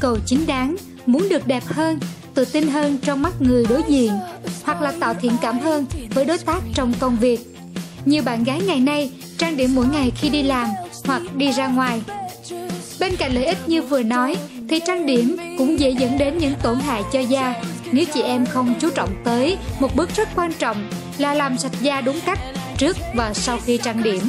cầu chính đáng, muốn được đẹp hơn, tự tin hơn trong mắt người đối diện, hoặc là tạo thiện cảm hơn với đối tác trong công việc. Nhiều bạn gái ngày nay trang điểm mỗi ngày khi đi làm hoặc đi ra ngoài. Bên cạnh lợi ích như vừa nói, thì trang điểm cũng dễ dẫn đến những tổn hại cho da nếu chị em không chú trọng tới một bước rất quan trọng là làm sạch da đúng cách trước và sau khi trang điểm.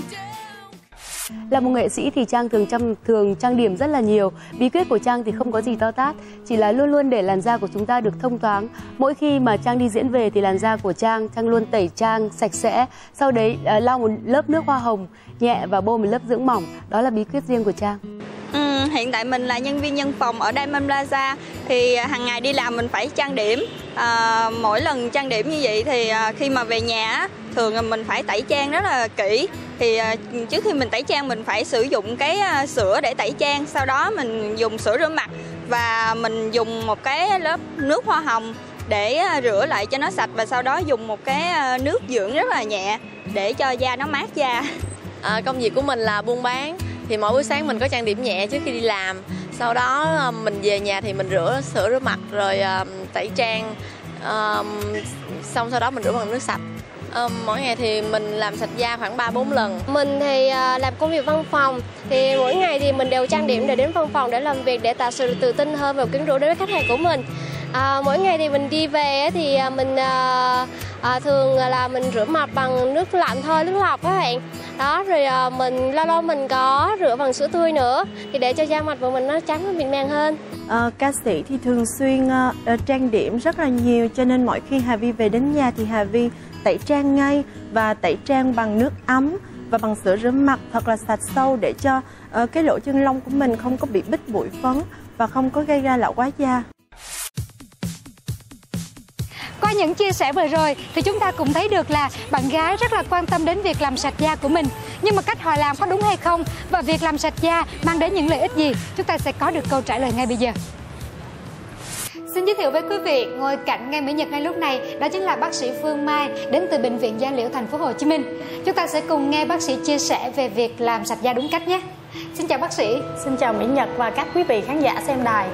Là một nghệ sĩ thì Trang thường chăm thường trang điểm rất là nhiều. Bí quyết của Trang thì không có gì to tát, chỉ là luôn luôn để làn da của chúng ta được thông thoáng. Mỗi khi mà Trang đi diễn về thì làn da của Trang, Trang luôn tẩy trang sạch sẽ. Sau đấy uh, lau một lớp nước hoa hồng nhẹ và bôi một lớp dưỡng mỏng. Đó là bí quyết riêng của Trang. Ừ, hiện tại mình là nhân viên nhân phòng ở Diamond Plaza thì à, hàng ngày đi làm mình phải trang điểm. À, mỗi lần trang điểm như vậy thì à, khi mà về nhà thường mình phải tẩy trang rất là kỹ. Thì à, trước khi mình tẩy trang mình phải sử dụng cái à, sữa để tẩy trang sau đó mình dùng sữa rửa mặt và mình dùng một cái lớp nước hoa hồng để à, rửa lại cho nó sạch và sau đó dùng một cái à, nước dưỡng rất là nhẹ để cho da nó mát da. À, công việc của mình là buôn bán. Thì mỗi buổi sáng mình có trang điểm nhẹ trước khi đi làm sau đó ờ, mình về nhà thì mình rửa sữa rửa mặt rồi uh, tẩy trang ờ, xong sau đó mình rửa bằng nước sạch mỗi ngày thì mình làm sạch da khoảng 3 4 lần. Mình thì uh, làm công việc văn phòng thì mỗi ngày thì mình đều trang điểm để đến văn phòng để làm việc để tạo sự tự tin hơn và quyến rũ đối với khách hàng của mình. À, mỗi ngày thì mình đi về thì mình à, thường là mình rửa mặt bằng nước lạnh thôi nước lọc các bạn đó rồi à, mình lâu lâu mình có rửa bằng sữa tươi nữa thì để cho da mặt của mình nó trắng và mịn màng hơn à, ca sĩ thì thường xuyên uh, trang điểm rất là nhiều cho nên mỗi khi Hà Vi về đến nhà thì Hà Vi tẩy trang ngay và tẩy trang bằng nước ấm và bằng sữa rửa mặt thật là sạch sâu để cho uh, cái lỗ chân lông của mình không có bị bít bụi phấn và không có gây ra lão quá da. Qua những chia sẻ vừa rồi thì chúng ta cũng thấy được là bạn gái rất là quan tâm đến việc làm sạch da của mình. Nhưng mà cách họ làm có đúng hay không và việc làm sạch da mang đến những lợi ích gì? Chúng ta sẽ có được câu trả lời ngay bây giờ. Xin giới thiệu với quý vị, ngồi cạnh ngay Mỹ Nhật ngay lúc này đó chính là bác sĩ Phương Mai đến từ bệnh viện Gia Liễu thành phố Hồ Chí Minh. Chúng ta sẽ cùng nghe bác sĩ chia sẻ về việc làm sạch da đúng cách nhé. Xin chào bác sĩ. Xin chào Mỹ Nhật và các quý vị khán giả xem đài.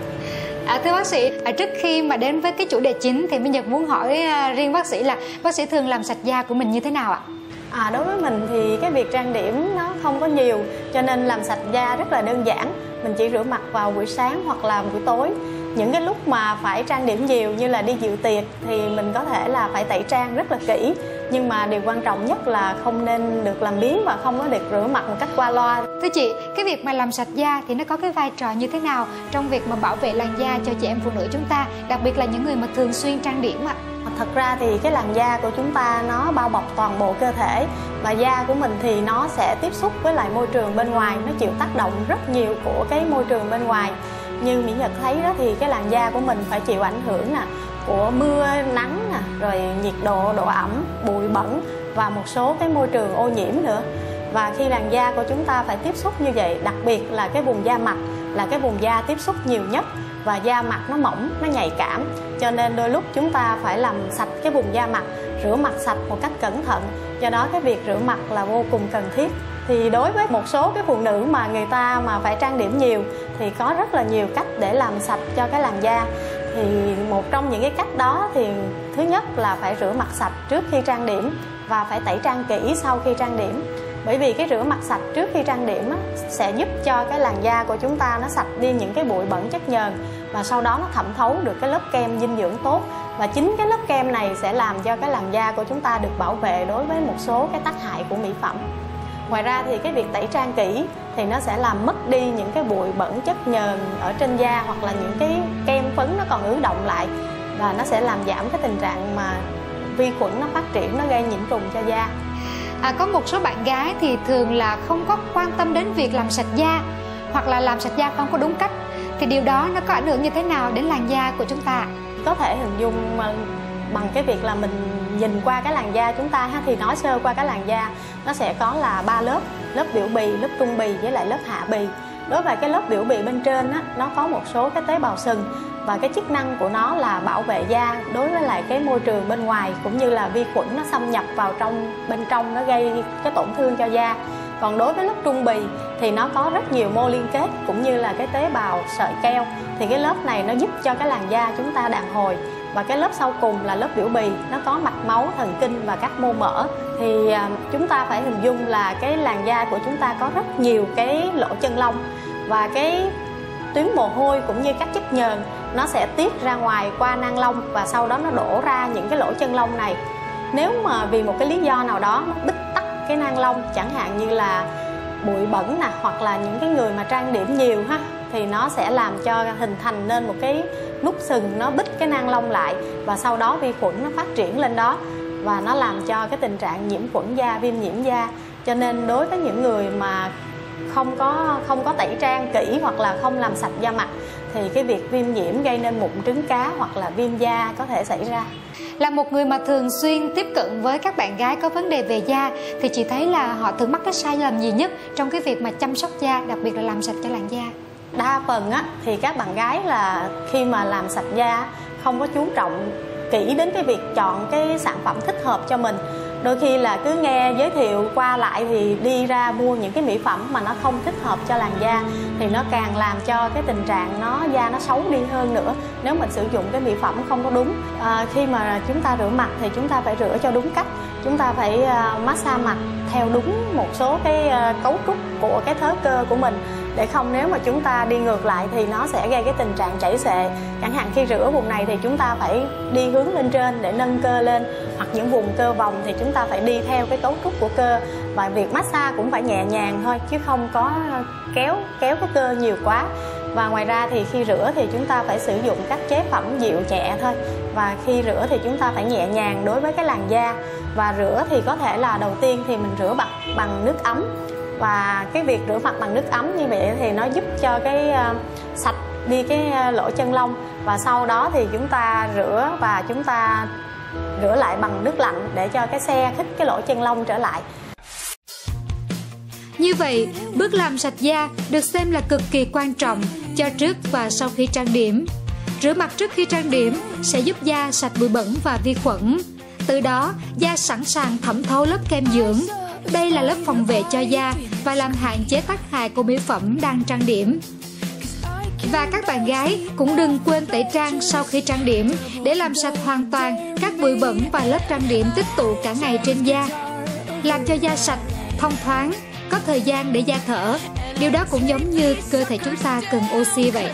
À, thưa bác sĩ, à, trước khi mà đến với cái chủ đề chính thì Minh Nhật muốn hỏi à, riêng bác sĩ là bác sĩ thường làm sạch da của mình như thế nào ạ? À, đối với mình thì cái việc trang điểm nó không có nhiều cho nên làm sạch da rất là đơn giản. Mình chỉ rửa mặt vào buổi sáng hoặc là buổi tối. Những cái lúc mà phải trang điểm nhiều như là đi dự tiệc thì mình có thể là phải tẩy trang rất là kỹ. Nhưng mà điều quan trọng nhất là không nên được làm biếng và không có được rửa mặt một cách qua loa. Thưa chị cái việc mà làm sạch da thì nó có cái vai trò như thế nào trong việc mà bảo vệ làn da cho chị em phụ nữ chúng ta đặc biệt là những người mà thường xuyên trang điểm ạ? Thật ra thì cái làn da của chúng ta nó bao bọc toàn bộ cơ thể và da của mình thì nó sẽ tiếp xúc với lại môi trường bên ngoài nó chịu tác động rất nhiều của cái môi trường bên ngoài như mỹ nhật thấy đó thì cái làn da của mình phải chịu ảnh hưởng nè, của mưa, nắng nè, rồi nhiệt độ độ ẩm, bụi bẩn và một số cái môi trường ô nhiễm nữa. Và khi làn da của chúng ta phải tiếp xúc như vậy, đặc biệt là cái vùng da mặt là cái vùng da tiếp xúc nhiều nhất và da mặt nó mỏng, nó nhạy cảm. Cho nên đôi lúc chúng ta phải làm sạch cái vùng da mặt, rửa mặt sạch một cách cẩn thận. Do đó cái việc rửa mặt là vô cùng cần thiết. Thì đối với một số cái phụ nữ mà người ta mà phải trang điểm nhiều thì có rất là nhiều cách để làm sạch cho cái làn da. Thì một trong những cái cách đó thì thứ nhất là phải rửa mặt sạch trước khi trang điểm và phải tẩy trang kỹ sau khi trang điểm. Bởi vì cái rửa mặt sạch trước khi trang điểm á, sẽ giúp cho cái làn da của chúng ta nó sạch đi những cái bụi bẩn chất nhờn và sau đó nó thẩm thấu được cái lớp kem dinh dưỡng tốt. Và chính cái lớp kem này sẽ làm cho cái làn da của chúng ta được bảo vệ đối với một số cái tác hại của mỹ phẩm. Ngoài ra thì cái việc tẩy trang kỹ thì nó sẽ làm mất đi những cái bụi bẩn chất nhờn ở trên da hoặc là những cái kem phấn nó còn ứ động lại. Và nó sẽ làm giảm cái tình trạng mà vi khuẩn nó phát triển nó gây nhiễm trùng cho da. À, có một số bạn gái thì thường là không có quan tâm đến việc làm sạch da hoặc là làm sạch da không có đúng cách. Thì điều đó nó có ảnh hưởng như thế nào đến làn da của chúng ta? Có thể hình dung bằng cái việc là mình nhìn qua cái làn da chúng ta ha, thì nói sơ qua cái làn da, nó sẽ có là ba lớp lớp biểu bì, lớp trung bì với lại lớp hạ bì. Đối với cái lớp biểu bì bên trên á, nó có một số cái tế bào sừng và cái chức năng của nó là bảo vệ da đối với lại cái môi trường bên ngoài cũng như là vi khuẩn nó xâm nhập vào trong, bên trong nó gây cái tổn thương cho da. Còn đối với lớp trung bì thì nó có rất nhiều mô liên kết cũng như là cái tế bào sợi keo. Thì cái lớp này nó giúp cho cái làn da chúng ta đàn hồi và cái lớp sau cùng là lớp biểu bì. Nó có mạch máu, thần kinh và các mô mỡ. Thì à, chúng ta phải hình dung là cái làn da của chúng ta có rất nhiều cái lỗ chân lông. Và cái tuyến mồ hôi cũng như các chất nhờn, nó sẽ tiết ra ngoài qua nang lông và sau đó nó đổ ra những cái lỗ chân lông này. Nếu mà vì một cái lý do nào đó nó bích tắc cái nang lông, chẳng hạn như là bụi bẩn nè, hoặc là những cái người mà trang điểm nhiều ha, thì nó sẽ làm cho hình thành nên một cái nút sừng, nó bít cái nang lông lại, và sau đó vi khuẩn nó phát triển lên đó, và nó làm cho cái tình trạng nhiễm khuẩn da, viêm nhiễm da. Cho nên đối với những người mà không có không có tẩy trang kỹ hoặc là không làm sạch da mặt thì cái việc viêm nhiễm gây nên mụn trứng cá hoặc là viêm da có thể xảy ra. Là một người mà thường xuyên tiếp cận với các bạn gái có vấn đề về da thì chị thấy là họ thường mắc cái sai lầm gì nhất trong cái việc mà chăm sóc da đặc biệt là làm sạch cho làn da? Đa phần á thì các bạn gái là khi mà làm sạch da không có chú trọng kỹ đến cái việc chọn cái sản phẩm thích hợp cho mình đôi khi là cứ nghe giới thiệu qua lại thì đi ra mua những cái mỹ phẩm mà nó không thích hợp cho làn da thì nó càng làm cho cái tình trạng nó da nó xấu đi hơn nữa. Nếu mình sử dụng cái mỹ phẩm không có đúng à, khi mà chúng ta rửa mặt thì chúng ta phải rửa cho đúng cách. Chúng ta phải ờ, massage mặt theo đúng một số cái ờ, cấu trúc của cái thớ cơ của mình để không nếu mà chúng ta đi ngược lại thì nó sẽ gây cái tình trạng chảy xệ. Chẳng hạn khi rửa vùng này thì chúng ta phải đi hướng lên trên để nâng cơ lên, hoặc những vùng cơ vòng thì chúng ta phải đi theo cái cấu trúc của cơ. Và việc massage cũng phải nhẹ nhàng thôi, chứ không có kéo kéo cái cơ nhiều quá. Và ngoài ra thì khi rửa thì chúng ta phải sử dụng các chế phẩm dịu nhẹ thôi. Và khi rửa thì chúng ta phải nhẹ nhàng đối với cái làn da. Và rửa thì có thể là đầu tiên thì mình rửa bằng bằng nước ấm và cái việc rửa mặt bằng nước ấm như vậy thì nó giúp cho cái uh, sạch đi cái uh, lỗ chân lông và sau đó thì chúng ta rửa và chúng ta rửa lại bằng nước lạnh để cho cái xe khích cái lỗ chân lông trở lại như vậy, bước làm sạch da được xem là cực kỳ quan trọng cho trước và sau khi trang điểm. Rửa mặt trước khi trang điểm sẽ giúp da sạch bụi bẩn và vi khuẩn. Từ đó, da sẵn sàng thẩm thấu lớp kem dưỡng. Đây là lớp phòng vệ cho da và làm hạn chế tác hại của mỹ phẩm đang trang điểm. Và các bạn gái cũng đừng quên tẩy trang sau khi trang điểm để làm sạch hoàn toàn các bụi bẩn và lớp trang điểm tích tụ cả ngày trên da. Làm cho da sạch, thông thoáng, có thời gian để da thở. Điều đó cũng giống như cơ thể chúng ta cần oxy vậy.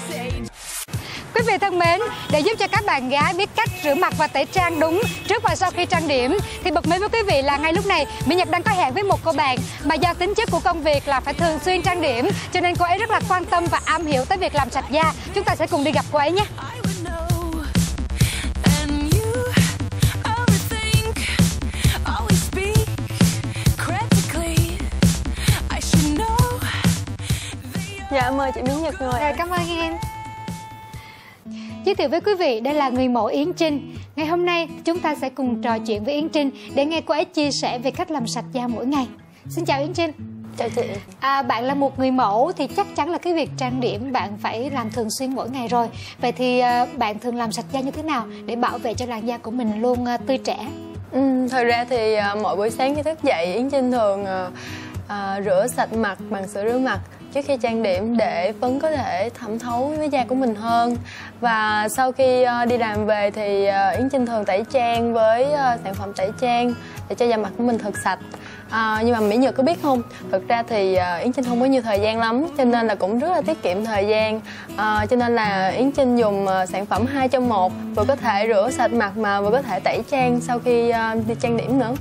Quý vị thân mến, để giúp cho các bạn gái biết cách rửa mặt và tẩy trang đúng trước và sau khi trang điểm thì bật mí với quý vị là ngay lúc này Mỹ Nhật đang có hẹn với một cô bạn mà do tính chất của công việc là phải thường xuyên trang điểm cho nên cô ấy rất là quan tâm và am hiểu tới việc làm sạch da. Chúng ta sẽ cùng đi gặp cô ấy nhé. Dạ mời chị Mỹ Nhật ngồi. Rồi cảm ơn em. Giới thiệu với quý vị, đây là người mẫu Yến Trinh. Ngày hôm nay chúng ta sẽ cùng trò chuyện với Yến Trinh để nghe cô ấy chia sẻ về cách làm sạch da mỗi ngày. Xin chào Yến Trinh. Chào chị. À, bạn là một người mẫu thì chắc chắn là cái việc trang điểm bạn phải làm thường xuyên mỗi ngày rồi. Vậy thì à, bạn thường làm sạch da như thế nào để bảo vệ cho làn da của mình luôn à, tươi trẻ? Ừ, thật ra thì à, mỗi buổi sáng khi thức dậy Yến Trinh thường à, à, rửa sạch mặt bằng sữa rửa mặt trước khi trang điểm để phấn có thể thẩm thấu với da của mình hơn. Và sau khi ờ, đi làm về thì ờ, yến trinh thường tẩy trang với ờ, sản phẩm tẩy trang để cho da mặt của mình thật sạch. À, nhưng mà Mỹ Nhật có biết không? Thực ra thì uh, Yến Trinh không có nhiều thời gian lắm Cho nên là cũng rất là tiết kiệm thời gian. À, Cho nên là Yến Trinh dùng uh, sản phẩm hai trong một Vừa có thể rửa sạch mặt mà vừa có thể tẩy trang sau khi uh, đi trang điểm nữa.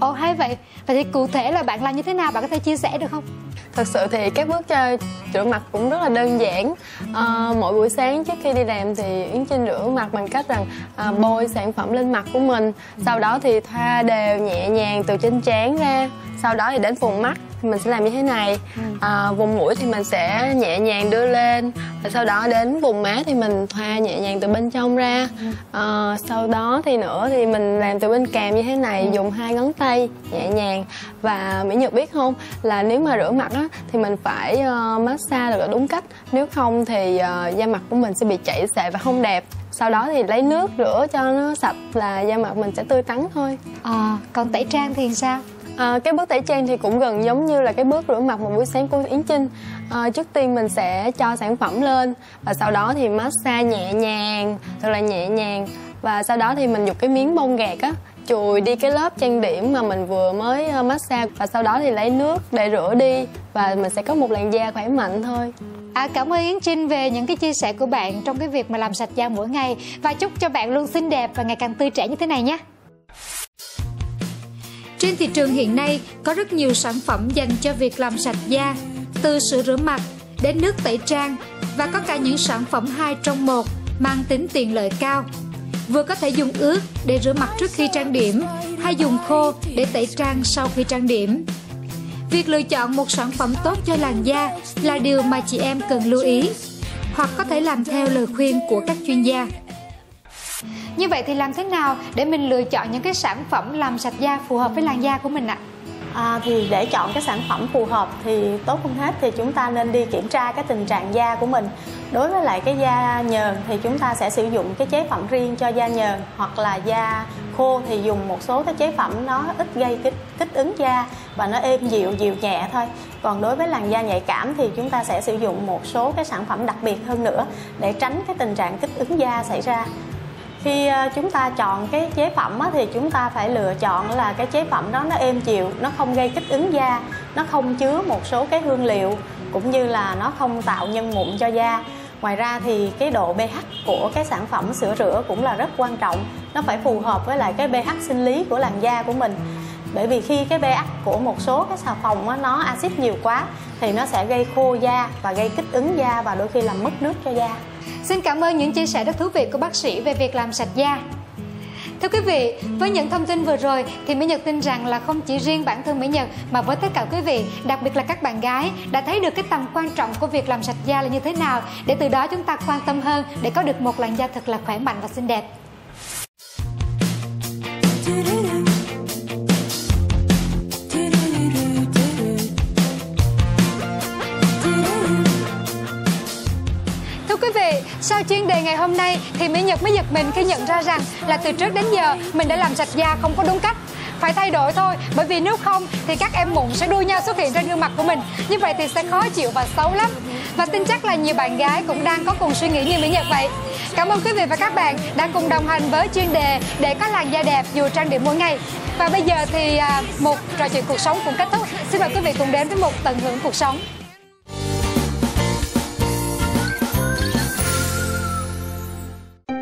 Ồ hay vậy. Vậy thì cụ thể là bạn làm như thế nào? Bạn có thể chia sẻ được không? Thật sự thì các bước cho rửa mặt cũng rất là đơn giản. À, mỗi buổi sáng trước khi đi làm thì yến trinh rửa mặt bằng cách rằng à, bôi sản phẩm lên mặt của mình. Sau đó thì thoa đều nhẹ nhàng từ trên trán ra. Sau đó thì đến vùng mắt thì mình sẽ làm như thế này. À, vùng mũi thì mình sẽ nhẹ nhàng đưa lên và sau đó đến vùng má thì mình thoa nhẹ nhàng từ bên trong ra. À, sau đó thì nữa thì mình làm từ bên càm như thế này dùng hai ngón tay nhẹ nhàng. Và mỹ nhật biết không là nếu mà rửa mặt á thì mình phải uh, massage được đúng cách. Nếu không thì uh, da mặt của mình sẽ bị chảy xệ và không đẹp. Sau đó thì lấy nước rửa cho nó sạch là da mặt mình sẽ tươi tắn thôi. À, còn tẩy trang thì sao À, cái bước tẩy trang thì cũng gần giống như là cái bước rửa mặt một buổi sáng của Yến Trinh. À, ờ, trước tiên mình sẽ cho sản phẩm lên và sau đó thì massage nhẹ nhàng, thật là nhẹ nhàng và sau đó thì mình dùng cái miếng bông gạc á chùi đi cái lớp trang điểm mà mình vừa mới ờ, massage và sau đó thì lấy nước để rửa đi và mình sẽ có một làn da khỏe mạnh thôi. À, cảm ơn Yến Trinh về những cái chia sẻ của bạn trong cái việc mà làm sạch da mỗi ngày và chúc cho bạn luôn xinh đẹp và ngày càng tươi trẻ như thế này nhé. Trên thị trường hiện nay có rất nhiều sản phẩm dành cho việc làm sạch da, từ sữa rửa mặt đến nước tẩy trang và có cả những sản phẩm hai trong một mang tính tiện lợi cao. Vừa có thể dùng ướt để rửa mặt trước khi trang điểm hay dùng khô để tẩy trang sau khi trang điểm. Việc lựa chọn một sản phẩm tốt cho làn da là điều mà chị em cần lưu ý hoặc có thể làm theo lời khuyên của các chuyên gia. Như vậy thì làm thế nào để mình lựa chọn những cái sản phẩm làm sạch da phù hợp với làn da của mình ạ? À, thì để chọn cái sản phẩm phù hợp thì tốt hơn hết thì chúng ta nên đi kiểm tra cái tình trạng da của mình. Đối với lại cái da nhờn thì chúng ta sẽ sử dụng cái chế phẩm riêng cho da nhờn hoặc là da khô thì dùng một số cái chế phẩm nó ít gây kích, kích ứng da và nó êm dịu dịu nhẹ thôi. Còn đối với làn da nhạy cảm thì chúng ta sẽ sử dụng một số cái sản phẩm đặc biệt hơn nữa để tránh cái tình trạng kích ứng da xảy ra khi ờ, chúng ta chọn cái chế phẩm thì chúng ta phải lựa chọn là cái chế phẩm đó nó êm dịu nó không gây kích ứng da nó không chứa một số cái hương liệu cũng như là nó không tạo nhân mụn cho da. Ngoài ra thì cái độ pH của cái sản phẩm sữa rửa cũng là rất quan trọng nó phải phù hợp với lại cái pH sinh lý của làn da của mình. Bởi vì khi cái pH của một số cái xà phòng á, nó axit nhiều quá thì nó sẽ gây khô da và gây kích ứng da và đôi khi làm mất nước cho da. Xin cảm ơn những chia sẻ rất thú vị của bác sĩ về việc làm sạch da. Thưa quý vị, với những thông tin vừa rồi thì Mỹ Nhật tin rằng là không chỉ riêng bản thân Mỹ Nhật mà với tất cả quý vị, đặc biệt là các bạn gái đã thấy được cái tầm quan trọng của việc làm sạch da là như thế nào để từ đó chúng ta quan tâm hơn để có được một làn da thật là khỏe mạnh và xinh đẹp. Ngày hôm nay thì Mỹ Nhật, mới giật mình khi nhận ra rằng là từ trước đến giờ mình đã làm sạch da không có đúng cách. Phải thay đổi thôi, bởi vì nếu không thì các em mụn sẽ đua nhau xuất hiện trên gương mặt của mình. Như vậy thì sẽ khó chịu và xấu lắm. Và tin chắc là nhiều bạn gái cũng đang có cùng suy nghĩ như mỹ nhật vậy. Cảm ơn quý vị và các bạn đang cùng đồng hành với chuyên đề để có làn da đẹp dù trang điểm mỗi ngày. Và bây giờ thì à, một trò chuyện cuộc sống cũng kết thúc. Xin mời quý vị cùng đến với một tận hưởng cuộc sống.